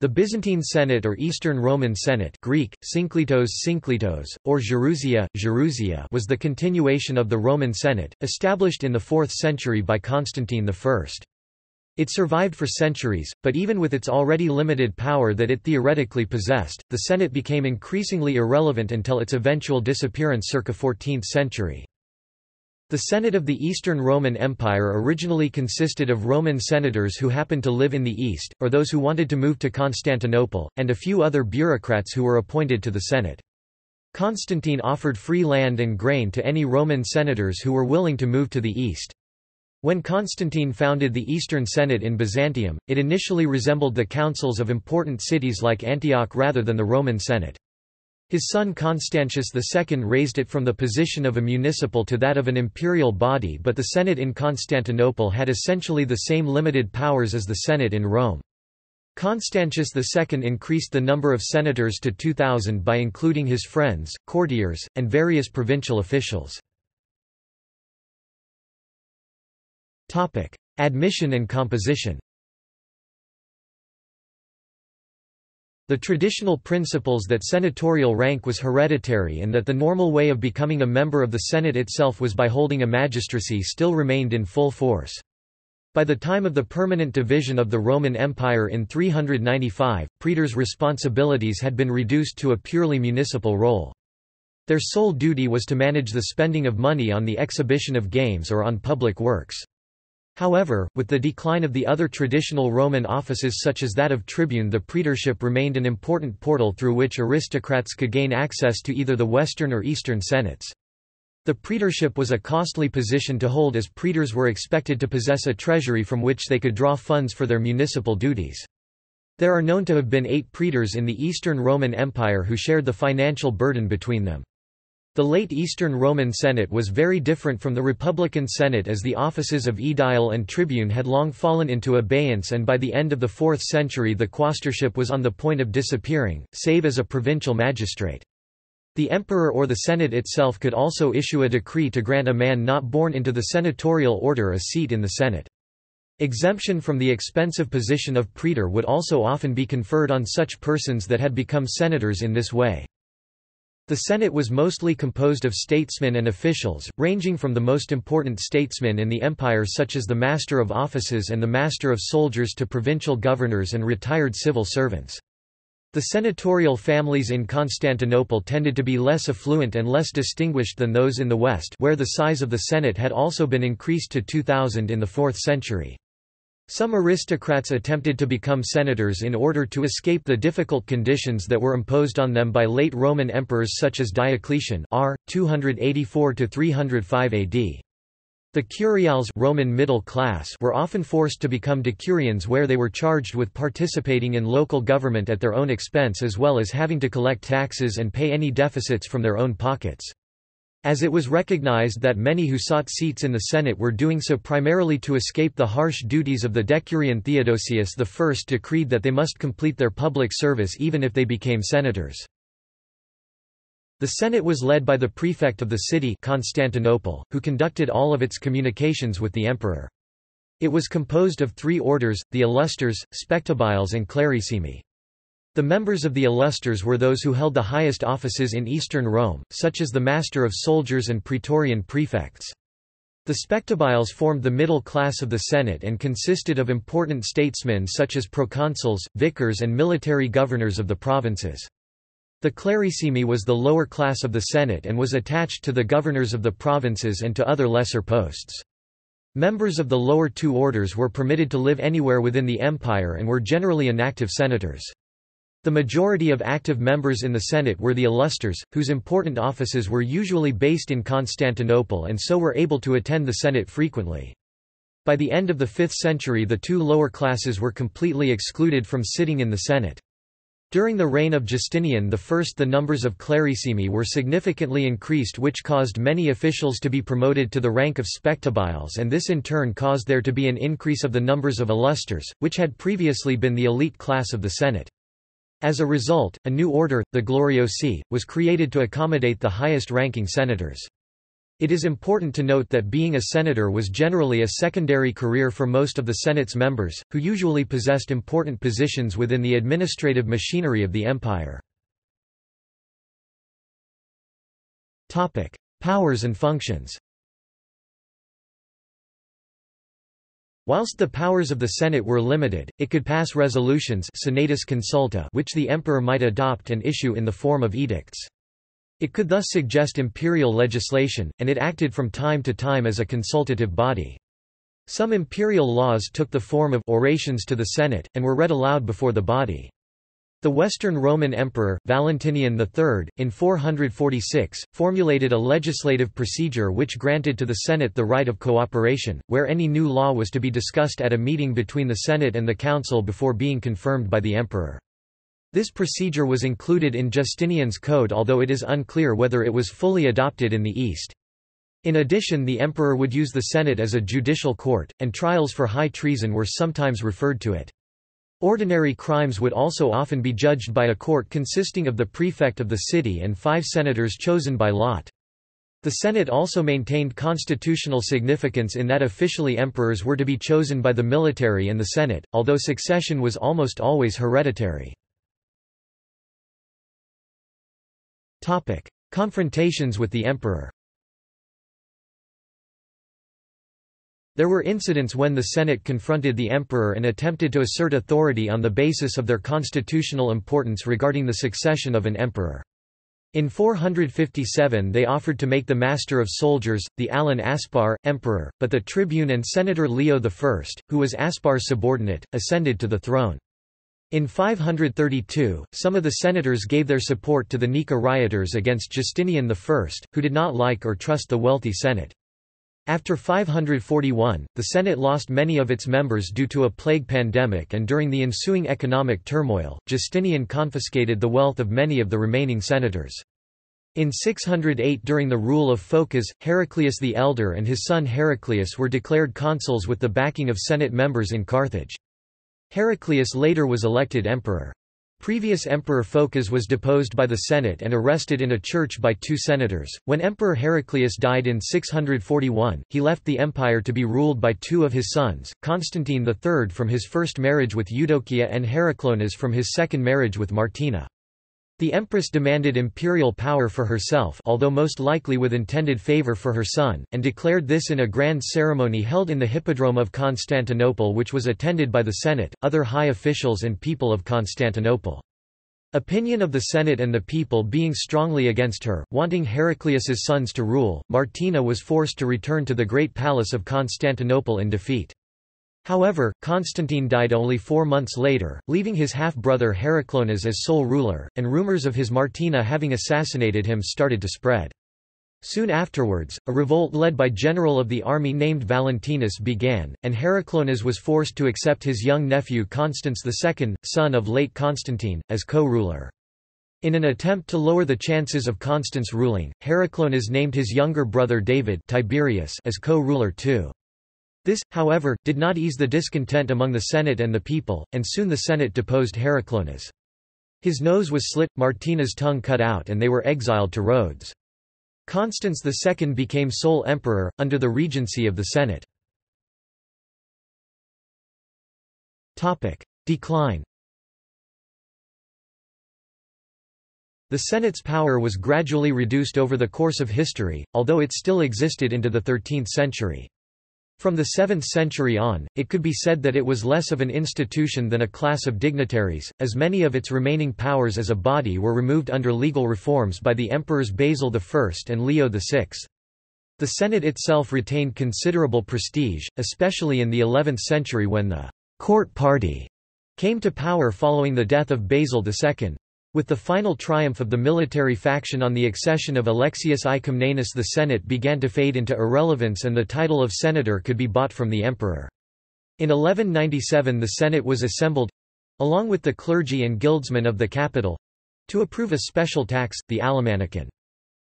The Byzantine Senate or Eastern Roman Senate Greek, Synkletos Synkletos, or Gerousia, Gerousia was the continuation of the Roman Senate, established in the 4th century by Constantine I. It survived for centuries, but even with its already limited power that it theoretically possessed, the Senate became increasingly irrelevant until its eventual disappearance circa 14th century. The Senate of the Eastern Roman Empire originally consisted of Roman senators who happened to live in the East, or those who wanted to move to Constantinople, and a few other bureaucrats who were appointed to the Senate. Constantine offered free land and grain to any Roman senators who were willing to move to the east. When Constantine founded the Eastern Senate in Byzantium, it initially resembled the councils of important cities like Antioch rather than the Roman Senate. His son Constantius II raised it from the position of a municipal to that of an imperial body but the Senate in Constantinople had essentially the same limited powers as the Senate in Rome. Constantius II increased the number of senators to 2,000 by including his friends, courtiers, and various provincial officials. Admission and composition The traditional principles that senatorial rank was hereditary and that the normal way of becoming a member of the Senate itself was by holding a magistracy still remained in full force. By the time of the permanent division of the Roman Empire in 395, praetors' responsibilities had been reduced to a purely municipal role. Their sole duty was to manage the spending of money on the exhibition of games or on public works. However, with the decline of the other traditional Roman offices such as that of tribune the praetorship remained an important portal through which aristocrats could gain access to either the western or eastern senates. The praetorship was a costly position to hold as praetors were expected to possess a treasury from which they could draw funds for their municipal duties. There are known to have been eight praetors in the Eastern Roman Empire who shared the financial burden between them. The late Eastern Roman Senate was very different from the Republican Senate as the offices of aedile and tribune had long fallen into abeyance and by the end of the 4th century the quaestorship was on the point of disappearing, save as a provincial magistrate. The emperor or the Senate itself could also issue a decree to grant a man not born into the senatorial order a seat in the Senate. Exemption from the expensive position of praetor would also often be conferred on such persons that had become senators in this way. The Senate was mostly composed of statesmen and officials, ranging from the most important statesmen in the empire such as the Master of Offices and the Master of Soldiers to provincial governors and retired civil servants. The senatorial families in Constantinople tended to be less affluent and less distinguished than those in the West where the size of the Senate had also been increased to 2,000 in the 4th century. Some aristocrats attempted to become senators in order to escape the difficult conditions that were imposed on them by late Roman emperors such as Diocletian r. 284–305 AD. The curiales Roman middle class were often forced to become decurions where they were charged with participating in local government at their own expense as well as having to collect taxes and pay any deficits from their own pockets. As it was recognized that many who sought seats in the Senate were doing so primarily to escape the harsh duties of the decurion Theodosius I decreed that they must complete their public service even if they became senators. The Senate was led by the prefect of the city Constantinople, who conducted all of its communications with the emperor. It was composed of three orders, the Illustres, Spectabiles and Clarissimi. The members of the Illustres were those who held the highest offices in eastern Rome, such as the Master of Soldiers and Praetorian prefects. The Spectabiles formed the middle class of the Senate and consisted of important statesmen such as proconsuls, vicars and military governors of the provinces. The Clarissimi was the lower class of the Senate and was attached to the governors of the provinces and to other lesser posts. Members of the lower two orders were permitted to live anywhere within the empire and were generally inactive senators. The majority of active members in the Senate were the Illustres, whose important offices were usually based in Constantinople and so were able to attend the Senate frequently. By the end of the 5th century the two lower classes were completely excluded from sitting in the Senate. During the reign of Justinian I the numbers of clarissimi were significantly increased which caused many officials to be promoted to the rank of spectabiles and this in turn caused there to be an increase of the numbers of illustres, which had previously been the elite class of the Senate. As a result, a new order, the Gloriosi, was created to accommodate the highest-ranking senators. It is important to note that being a senator was generally a secondary career for most of the Senate's members, who usually possessed important positions within the administrative machinery of the empire. Powers and functions Whilst the powers of the Senate were limited, it could pass resolutions senatus consulta which the emperor might adopt and issue in the form of edicts. It could thus suggest imperial legislation, and it acted from time to time as a consultative body. Some imperial laws took the form of orations to the Senate, and were read aloud before the body. The Western Roman Emperor, Valentinian III, in 446, formulated a legislative procedure which granted to the Senate the right of cooperation, where any new law was to be discussed at a meeting between the Senate and the Council before being confirmed by the emperor. This procedure was included in Justinian's code although it is unclear whether it was fully adopted in the East. In addition the emperor would use the Senate as a judicial court, and trials for high treason were sometimes referred to it. Ordinary crimes would also often be judged by a court consisting of the prefect of the city and five senators chosen by lot. The Senate also maintained constitutional significance in that officially emperors were to be chosen by the military and the Senate, although succession was almost always hereditary. Confrontations with the emperor There were incidents when the Senate confronted the emperor and attempted to assert authority on the basis of their constitutional importance regarding the succession of an emperor. In 457 they offered to make the master of soldiers, the Alan Aspar, emperor, but the tribune and senator Leo I, who was Aspar's subordinate, ascended to the throne. In 532, some of the senators gave their support to the Nika rioters against Justinian I, who did not like or trust the wealthy Senate. After 541, the Senate lost many of its members due to a plague pandemic and during the ensuing economic turmoil, Justinian confiscated the wealth of many of the remaining senators. In 608 during the rule of Phocas, Heraclius the Elder and his son Heraclius were declared consuls with the backing of Senate members in Carthage. Heraclius later was elected emperor. Previous Emperor Phocas was deposed by the Senate and arrested in a church by two senators. When Emperor Heraclius died in 641, he left the empire to be ruled by two of his sons, Constantine III from his first marriage with Eudokia and Heraclonas from his second marriage with Martina. The empress demanded imperial power for herself although most likely with intended favor for her son, and declared this in a grand ceremony held in the Hippodrome of Constantinople which was attended by the Senate, other high officials and people of Constantinople. Opinion of the Senate and the people being strongly against her, wanting Heraclius's sons to rule, Martina was forced to return to the great palace of Constantinople in defeat. However, Constantine died only four months later, leaving his half-brother Heraclonas as sole ruler, and rumors of his Martina having assassinated him started to spread. Soon afterwards, a revolt led by general of the army named Valentinus began, and Heraclonas was forced to accept his young nephew Constans II, son of late Constantine, as co-ruler. In an attempt to lower the chances of Constans ruling, Heraclonas named his younger brother David Tiberius as co-ruler too. This, however, did not ease the discontent among the Senate and the people, and soon the Senate deposed Heraclonas. His nose was slit, Martina's tongue cut out and they were exiled to Rhodes. Constans II became sole emperor, under the regency of the Senate. Decline The Senate's power was gradually reduced over the course of history, although it still existed into the 13th century. From the 7th century on, it could be said that it was less of an institution than a class of dignitaries, as many of its remaining powers as a body were removed under legal reforms by the emperors Basil I and Leo VI. The Senate itself retained considerable prestige, especially in the 11th century when the «court party» came to power following the death of Basil II. With the final triumph of the military faction on the accession of Alexius I Comnenus the Senate began to fade into irrelevance and the title of senator could be bought from the emperor. In 1197 the Senate was assembled—along with the clergy and guildsmen of the capital—to approve a special tax, the Alamanikon.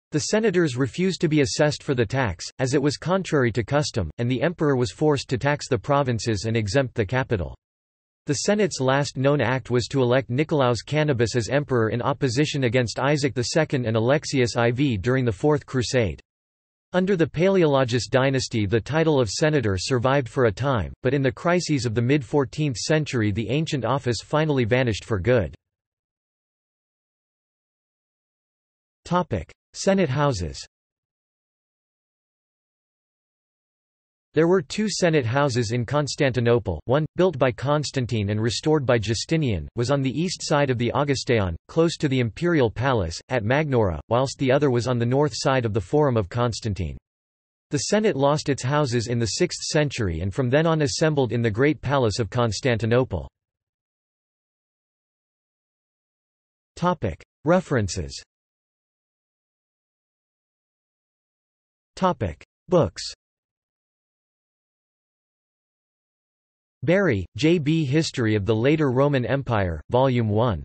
The senators refused to be assessed for the tax, as it was contrary to custom, and the emperor was forced to tax the provinces and exempt the capital. The Senate's last known act was to elect Nicolaus Canabus as emperor in opposition against Isaac II and Alexius IV during the Fourth Crusade. Under the Palaeologus dynasty the title of senator survived for a time, but in the crises of the mid-14th century the ancient office finally vanished for good. Senate houses There were two Senate houses in Constantinople, one, built by Constantine and restored by Justinian, was on the east side of the Augustaion, close to the imperial palace, at Magnaura, whilst the other was on the north side of the Forum of Constantine. The Senate lost its houses in the 6th century and from then on assembled in the Great Palace of Constantinople. References Books Bury, J. B. History of the Later Roman Empire, Volume 1.